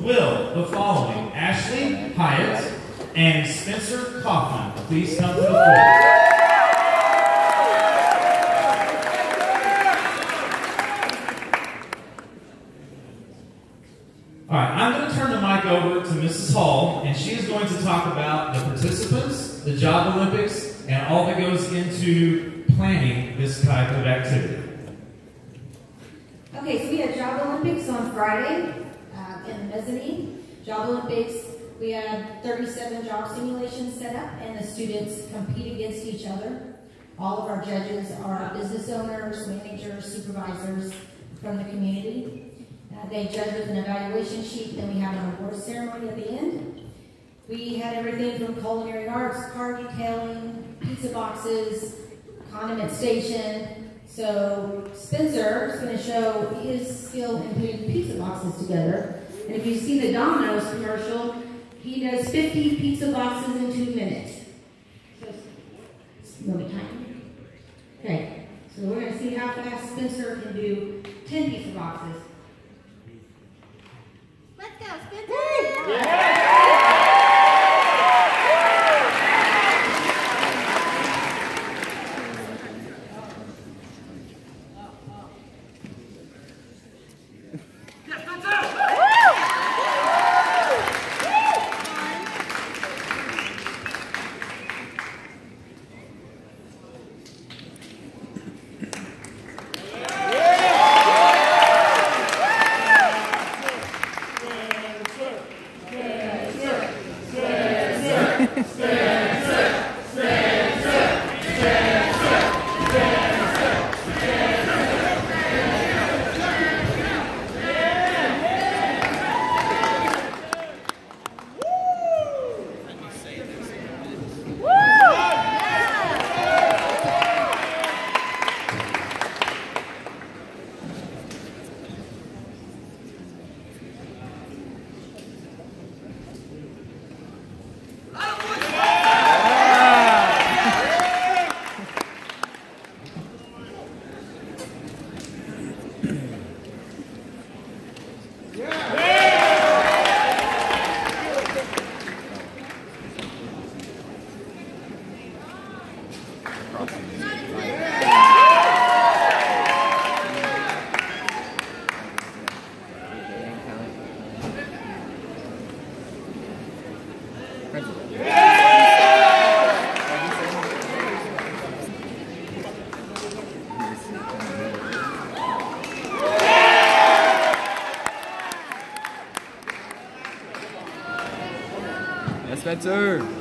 will the following Ashley Hyatt and Spencer Kaufman please come to the floor? All right, I'm going to turn the mic over to Mrs. Hall, and she is going to talk about the participants, the Job Olympics, and all that goes into planning this type of activity. Okay, so we had Job Olympics on Friday in the mezzanine. Job Olympics, we had 37 job simulations set up, and the students compete against each other. All of our judges are business owners, managers, supervisors from the community. Uh, they judge with an evaluation sheet, then we have an award ceremony at the end. We had everything from culinary arts, car detailing, pizza boxes, condiment station. So Spencer is going to show his skill in putting pizza boxes together. And if you see the Domino's commercial, he does 50 pizza boxes in two minutes. So it's really tiny. Okay, so we're going to see how fast Spencer can do 10 pizza boxes. Let's go, Spencer! Stand. Yes, Spencer.